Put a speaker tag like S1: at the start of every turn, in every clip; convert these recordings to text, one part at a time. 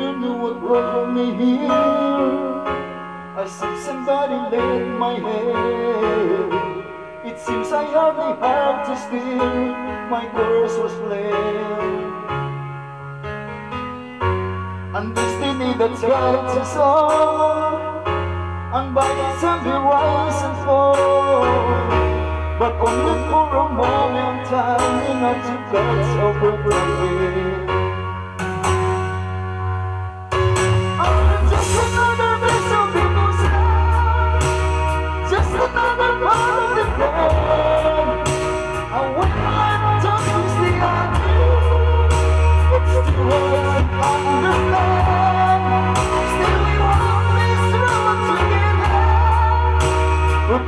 S1: you knew what brought me here. I see somebody laid my head. It seems I hardly have to steal. My course was laid And destiny that guides us all And by its hand we rise and fall. But only for a moment I'm not to God's overwhelming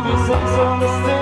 S1: getting to